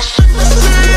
Super